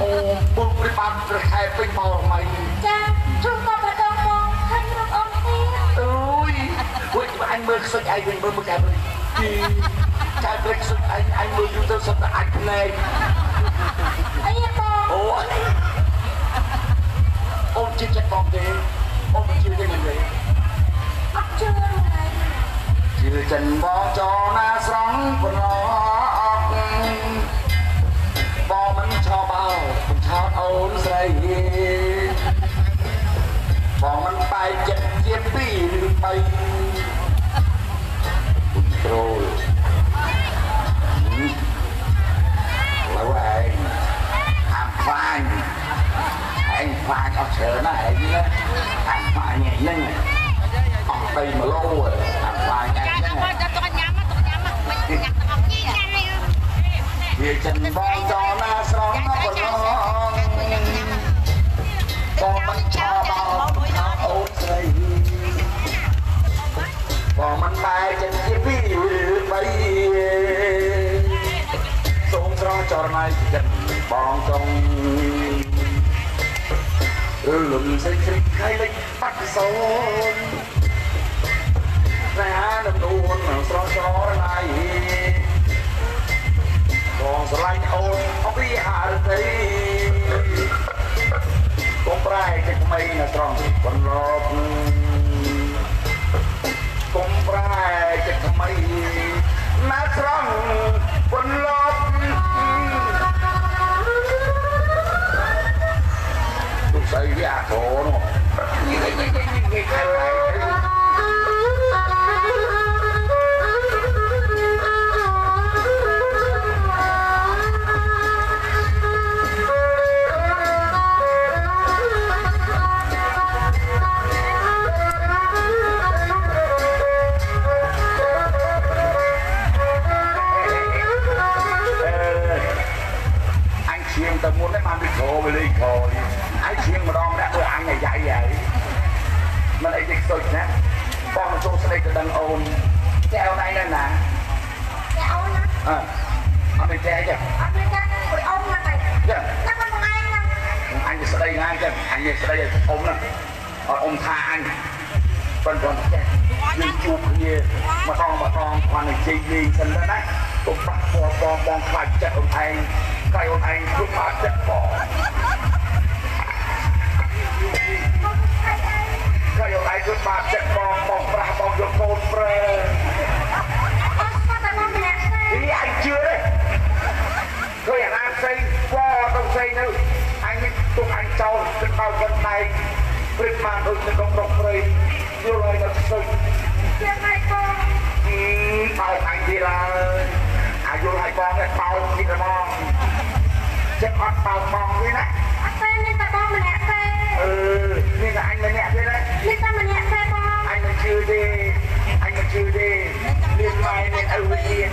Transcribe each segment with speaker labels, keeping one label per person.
Speaker 1: អូបុកព្រីបានប្រខែពេញមកថ្មី
Speaker 2: ចាជួបមកម្ដងបងឃើញរកអូនទៀត
Speaker 1: អូយអូយអញមើលខ្សិចឯងវិញមើលមើលកែព្រឹកជីកែព្រឹកខ្សិចឯងឯងមើលយូរទៅសុទ្ធតែអាចភ្នែក
Speaker 2: អីបង
Speaker 1: អូយអូនជិះចិត្តបងទេអូនមិនជឿទេមិនទេ
Speaker 2: អត់ជឿឡើយ
Speaker 1: ជឿចិនបងចណាស្រង់ប្រឡប់ បងមិនបែកចិត្តជាពីរឬបីគុំត្រូលឡើយឯងហាមខ្លាញ់ឯងខ្លាញ់អត់ច្រើនណាឯងណាហាមខ្លាញ់ឯងហ្នឹងអស់3គីឡូហាមខ្លាញ់ឯង
Speaker 3: ចា
Speaker 1: ហ្នឹង
Speaker 3: អត់ទៅញ៉ាំទៅញ៉ាំមិនញ៉ាំទាំងអស់គ្នាញ៉ាំនេះ
Speaker 1: វាចិនបងចណាស្រង់មកប្រឡងបង ចរណៃចិត្តបងចង់អឺលំសេចក្ដីខៃលេចបាត់សូនតែហាដំនួនស្រស់ចរណៃបងស្រឡាញ់អូនអពីហារតីកុំប្រែតែថ្មីណាស្រង់បន្លប់កុំប្រែតែថ្មី អូនណាអើអ
Speaker 2: ត់
Speaker 1: មានតែចឹង
Speaker 2: អត់មានតែ કોઈ អូនណាតែ
Speaker 1: ចឹង
Speaker 2: តែមិនបងឯងណា
Speaker 1: អញទៅស្ដីណាចឹងអញទៅស្ដីឲ្យអ៊ំហ្នឹងអត់អ៊ំថាអញប៉ុន្តែចេះយើងជួបគ្នាម្ដងម្ដងគាត់នឹងជ័យលេងសិនទៅណាកុំបាក់ពណ៌បងបងខ្លាចចិត្តអូនឯងកាយអូនឯងគ្រប់បាក់ចិត្តបង ព្រឹកមកដូចនៅក្នុងក្រុងព្រៃយល់ហើយដល់ស្ទុយ
Speaker 2: ជាងឯងបង
Speaker 1: អឺបោកអញទៀតហើយអាយុឲ្យបងនេះបោកទៀតហ្មងចិត្តអត់បោកបងវិញណា
Speaker 2: អត់ទេមានតែបងម្នាក់ទេ
Speaker 1: អឺនេះតែអញម្នាក់ទៀតណា
Speaker 2: មានតែម្នាក់ទេបង
Speaker 1: អញមិនជឿទេអញមិនជឿទេមានម៉ែមានឪទៀត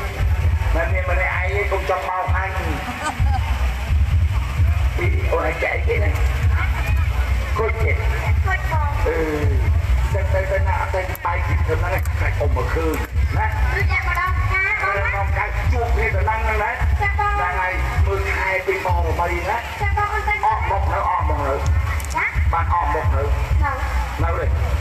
Speaker 1: មិនមានម្នាក់ឯងទេកុំចង់បោកអញពីអូនឯងចែកទេណា គួយទេ
Speaker 2: គាត់បង
Speaker 1: អឺតែតែតែណាតែបាយពីទៅណាខ្លាចអ៊ំមកឃើញណា
Speaker 2: ឬតែម្ដងខាអូនណា
Speaker 1: ខ្ញុំកាជួបគ្នាទៅហ្នឹងហ្នឹងណា
Speaker 2: ចាបង
Speaker 1: តែហើយមើលខែពីម៉ោង8ណា
Speaker 2: ចាបងអូនទៅ
Speaker 1: អស់មកនៅអស់មកនៅ
Speaker 2: ចា
Speaker 1: បានអស់មកនៅ
Speaker 2: នៅ
Speaker 1: នៅទេ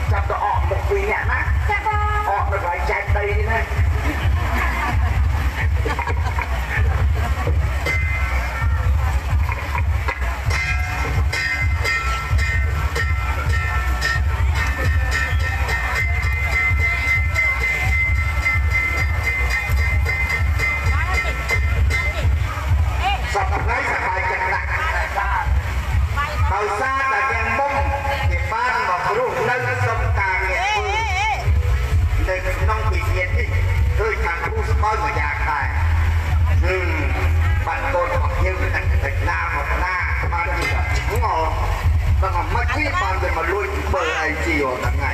Speaker 1: ពី
Speaker 2: បា
Speaker 1: នតែមកលួចធ្វើអីជីអស់ថ្ងៃ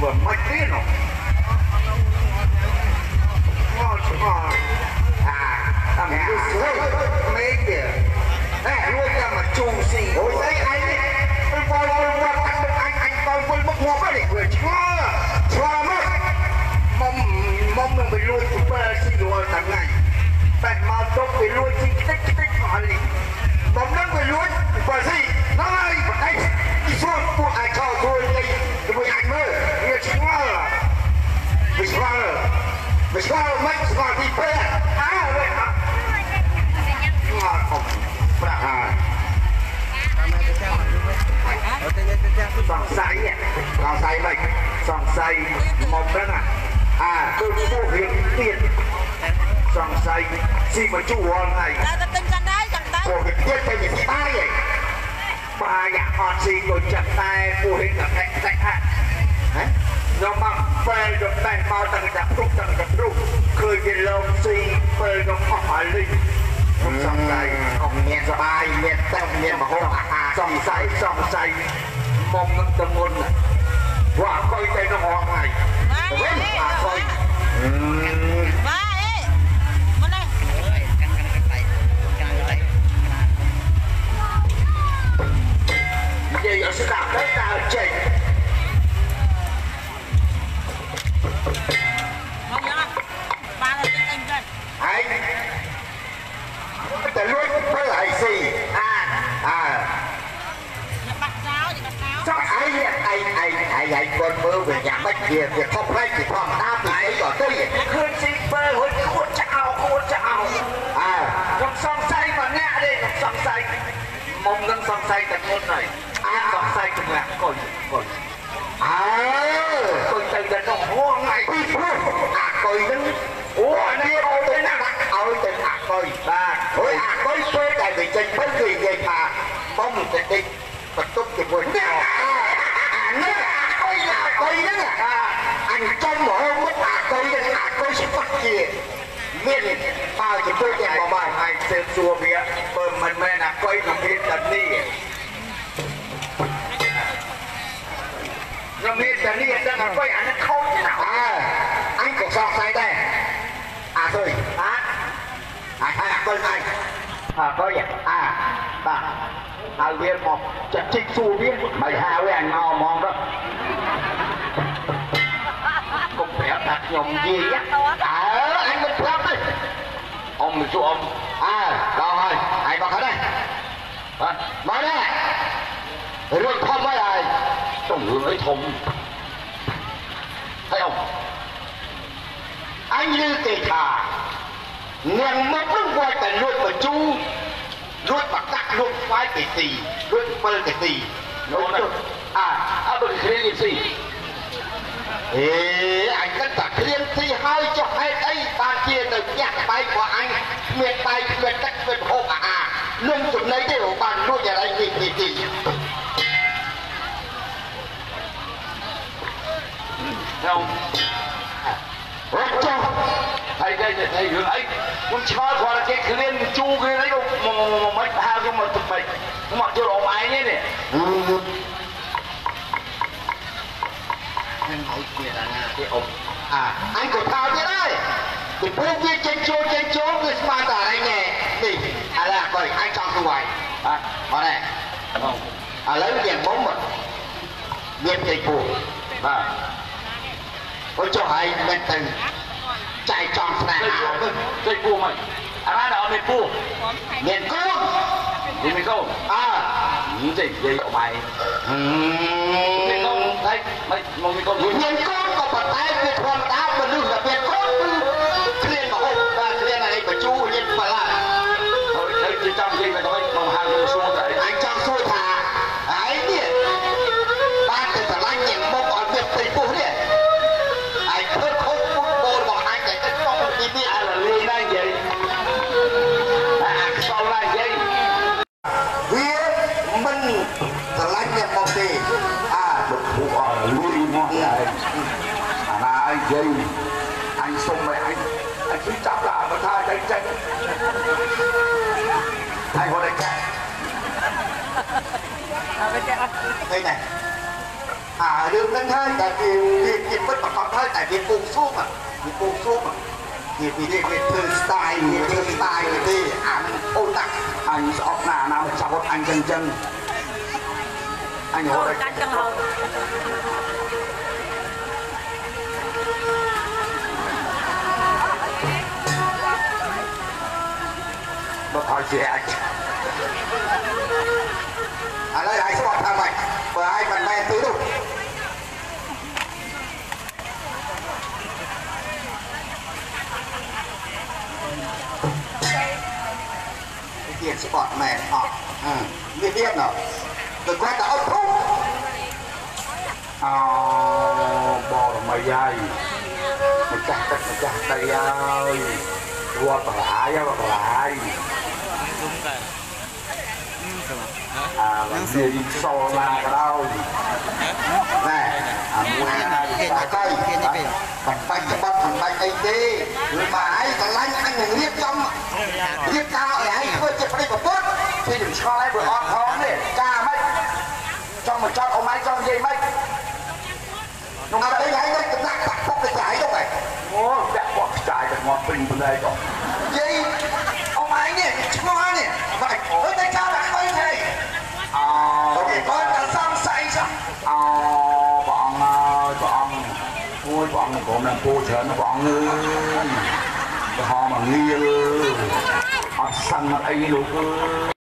Speaker 1: បើមិនទេណោះមកឆ្ងល់អាតាមយូរស្រួយមេទេហេលួចតែមកជុំស៊ីអូស្អីឯងនេះទៅវល់វល់វល់តាំងមុខអញអញទៅវល់មុខងាប់ហ្នឹងវាឆ្ងល់ឆ្ងល់មកមុំមុំនឹងទៅលួចធ្វើអីជីអស់ថ្ងៃតែមកទុកទៅលួចជីតិចតិចមក
Speaker 4: លីមុំនឹងទៅលួច វាឆ្ងល់មិនឆ្ងល់ទីពេទ្យអើវិញឆ្ងល់អត់ប្រាហាសង្ស័យសង្ស័យមិនសង្ស័យមកហ្នឹងអាគឺពួករៀងទៀតសង្ស័យស៊ីមកជួរថ្ងៃ
Speaker 3: តែទៅទិញកាន់ដែរចាំទៅ
Speaker 4: ពួកវាទៀតទៅជាស្ដាយឯងបាយអត់ស៊ីក៏ចាក់តែពួកហេតុតែតែតែហ៎ខ្ញុំមកពេលខ្ញុំតែមកតាំងតែព្រុកតាំងតែព្រុកឃើញវាលោកស៊ីពេលខ្ញុំអស់ ហើយលីខ្ញុំសង្ស័យអស់មានសបាយមានតែមានមហូបអាហារសង្ស័យសង្ស័យមុំនឹងទៅមុនព្រោះអកុយតែក្នុងហងហើយទៅវិញអកុយអឺ
Speaker 3: បាទ ង
Speaker 4: ឯងឯងឯងកូនមើលវាយ៉ាងម៉េចវាវាខុសផ្លេចពីធម្មតាពីអីក៏ទៅឃើញស៊ីបើហួចខួតចោលខួតចោលអើខ្ញុំសង្ស័យមកអ្នកទេខ្ញុំសង្ស័យមុំនឹងសង្ស័យតែមុនហើយអាសង្ស័យជំនះកុយកុយអើកុយទៅតែក្នុងហួងថ្ងៃពីព្រោះអាកុយនឹងអូអានេះអូទៅណាឲ្យទៅអាកុយបាទអូយអាកុយពេលតែវាចេញទៅគឺនិយាយថាបំទៅតិចបន្ទប់ជាមួយអ្នកអានេះអាកុ យអាកុយហ្នឹងអញចំមកមុខអាកុយហ្នឹងអាកុយស្ពឹកជាមានបើជាពេលតែមកបានហើយទៅសួរវាបើមិនមែនអាកុយនឹងមានតែនេះខ្ញុំមានតែនេះដឹងអាកុយអានេះខុសណាស់អើអញក៏សង្ស័យដែរអាកុយអាអាហើយអាកុយអញអាកុយអាបាទហើយវាមកចាក់ជីកសួរវាមិនហៅវាអញមកហ្មងទៅកុំ dùng gì á ờ anh mình phép đi ông mình ông. À đâu rồi anh bắt hết đây? Nói đây. Rừng thông với ai trong rừng ấy thùng. Thấy không? Anh như tề thà. Ngàn mắt nước ngoài tại luật mà chú. Luật bạc các luật phái tề tì luật bơ tề tì nó à à bừng khế gì? Ê anh cắt tặc នាងមកនឹងគាត់តែលួចបញ្ជូលួចបកាក់លួចស្វាយគេទីលួចពិលគេទីនោះណាអាអើបើគ្រានេះស៊ីអេអញគិតថាគ្រានទីហើយចុះហេតុអីបានជានៅផ្ទះក្បែររបស់អញគ្មានបាយគ្មានទឹកគ្មានហូបអាហារនឹងចំណីទេបានលួចអ្វីនេះទីទី
Speaker 1: không
Speaker 4: Rachel,
Speaker 1: thầy đây là thầy hướng ấy con chó gọi là cái cái liên chu cái đấy đâu mà mà mà mấy hai cái mà tụi mày nó mặc cho nó máy nhé nè
Speaker 4: anh hỏi chuyện là Nga cái ông à anh có thao thế đấy. Thì bố viên trên chỗ trên chỗ người mà tả này nè thì à là coi anh trong cái ngoài à đây.
Speaker 1: Không
Speaker 4: à lấy tiền bóng mà. Viên thầy phù
Speaker 1: à.
Speaker 4: Ôi cho hai bên từng chạy tròn này
Speaker 1: đây pu mày. À ra đó mày pu
Speaker 4: miền cương
Speaker 1: thì mày không
Speaker 4: à.
Speaker 1: Những gì gì của mày mày
Speaker 4: Ừm.
Speaker 1: không thấy mày mà mày không
Speaker 4: មានកូនក៏ប៉ុន្តែវាធម្មតាមនុស្សដែលមានកូនគឺគ្លៀនមហូបបាទគ្លៀនអីបញ្ជូររៀនបលា
Speaker 1: thôi thấy chỉ trong gì mày nói mà hàng đồ xuống đấy
Speaker 4: អញច
Speaker 1: dây anh xông mày anh anh cứ chắp lại mà tha tranh tranh anh có đánh tranh
Speaker 4: ឃើញទេអារឿងហ្នឹងហើយតែវាវាជាពិតប្រកបហើយតែវាពូកសួបវាពូកសួបវាវាវាវាធ្វើ style វាធ្វើ style ទេអាហ្នឹងអូនតា
Speaker 1: anh sọt nà nào mà chọc anh chân chân anh hộ đây
Speaker 3: កាច់ ចឹងហូត
Speaker 1: nó thôi chị anh
Speaker 4: ឥឡូវឲ្យស្បត់ថាម៉េចបើឲ្យមិនមែនទៅនោះវាស្បត់មែនអត់អឺវាទៀតណោះទៅគាត់ទៅអត់ព្រោះ
Speaker 1: អោបរមីហើយម្ចាស់ទឹកម្ចាស់ដីហើយវត្តបរាយវត្តបរាយ អាឡើងនិយាយសល់ណាក៏ដោយ
Speaker 4: ណែអាមួយណាគេតែកៃបាច់បាច់ច្បាប់មិនបាច់អីទេឬមកឯងកន្លែងអញនឹងរៀបចំរៀបការឲ្យឯងធ្វើជាប្តីប្រពន្ធ
Speaker 1: ពីនឹងឆ្លៃបើអត់ផងនេះការមិនចង់មកចត់អូម៉ៃចង់និយាយមិន
Speaker 4: នោះអត់ទេឯងនឹងដាក់បាក់ពុកទៅចាយទៅឯង
Speaker 1: អូដាក់បោះខ្ចាយទៅមកពេញបណ្ដៃក៏យា ព្រះអង្គក្រុមនឹងពូច្រើនព្រះអង្គអើយទៅហមងាអើយអត់សឹងអត់អីលោកអើយ